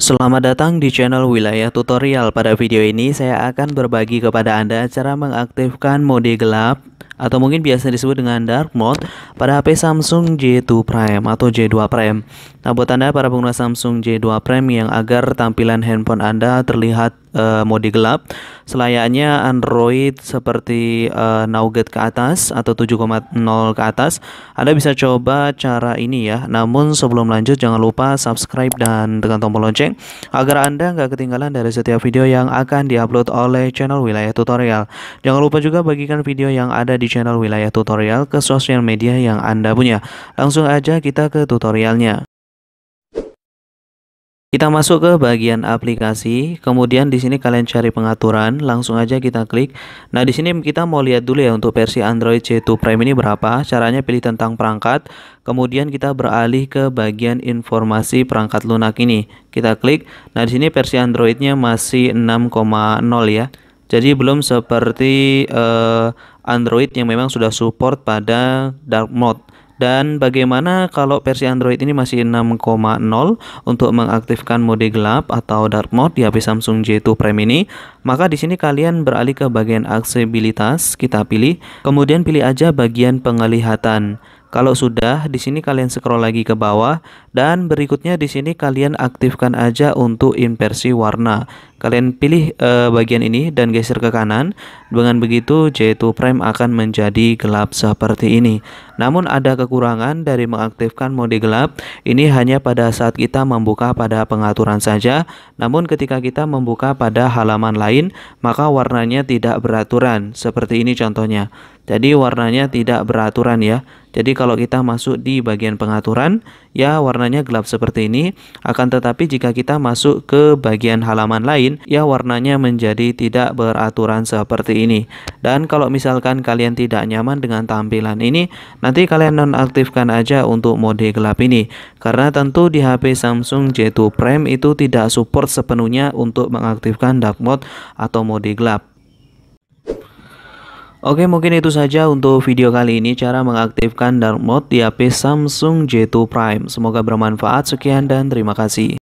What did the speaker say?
Selamat datang di channel Wilayah Tutorial. Pada video ini saya akan berbagi kepada Anda cara mengaktifkan mode gelap atau mungkin biasa disebut dengan dark mode pada HP Samsung J2 Prime atau J2 Prime. Nah, buat Anda para pengguna Samsung J2 Prime yang agar tampilan handphone Anda terlihat uh, mode gelap selayaknya Android seperti uh, Nougat ke atas atau 7,0 ke atas Anda bisa coba cara ini ya. Namun sebelum lanjut jangan lupa subscribe dan tekan tombol lonceng agar Anda nggak ketinggalan dari setiap video yang akan diupload oleh channel Wilayah Tutorial. Jangan lupa juga bagikan video yang ada di channel Wilayah Tutorial ke sosial media yang Anda punya. Langsung aja kita ke tutorialnya kita masuk ke bagian aplikasi, kemudian di sini kalian cari pengaturan, langsung aja kita klik. Nah, di sini kita mau lihat dulu ya untuk versi Android C2 Prime ini berapa. Caranya pilih tentang perangkat, kemudian kita beralih ke bagian informasi perangkat lunak ini. Kita klik. Nah, di sini versi Androidnya masih 6,0 ya. Jadi belum seperti uh, Android yang memang sudah support pada dark mode. Dan bagaimana kalau versi Android ini masih 6,0 untuk mengaktifkan mode gelap atau dark mode di HP Samsung J2 Prime ini? Maka di sini kalian beralih ke bagian aksesibilitas, kita pilih, kemudian pilih aja bagian penglihatan. Kalau sudah, di sini kalian scroll lagi ke bawah dan berikutnya di sini kalian aktifkan aja untuk inversi warna. Kalian pilih uh, bagian ini dan geser ke kanan. Dengan begitu J2 Prime akan menjadi gelap seperti ini. Namun ada kekurangan dari mengaktifkan mode gelap. Ini hanya pada saat kita membuka pada pengaturan saja. Namun ketika kita membuka pada halaman lain, maka warnanya tidak beraturan. Seperti ini contohnya. Jadi warnanya tidak beraturan ya. Jadi kalau kita masuk di bagian pengaturan, ya warnanya gelap seperti ini. Akan tetapi jika kita masuk ke bagian halaman lain, ya warnanya menjadi tidak beraturan seperti ini. Dan kalau misalkan kalian tidak nyaman dengan tampilan ini, nanti kalian nonaktifkan aja untuk mode gelap ini. Karena tentu di HP Samsung J2 Prime itu tidak support sepenuhnya untuk mengaktifkan dark mode atau mode gelap. Oke mungkin itu saja untuk video kali ini cara mengaktifkan dark mode di HP Samsung J2 Prime. Semoga bermanfaat. Sekian dan terima kasih.